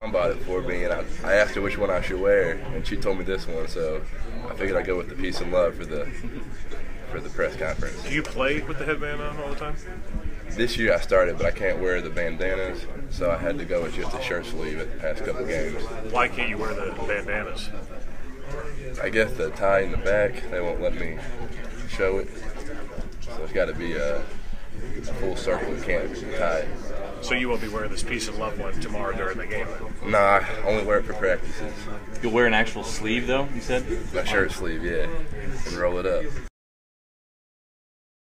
Bought it for me, and I, I asked her which one I should wear, and she told me this one. So I figured I'd go with the peace and love for the for the press conference. Do you play with the headband on all the time? This year I started, but I can't wear the bandanas, so I had to go with just a shirt sleeve at the past couple games. Why can't you wear the bandanas? I guess the tie in the back they won't let me show it, so it's got to be a, a full circle. You can't tie. It. So you won't be wearing this peace and love one tomorrow during the game. No, I only wear it for practices. You'll wear an actual sleeve, though. You said. My shirt sleeve, yeah, and roll it up.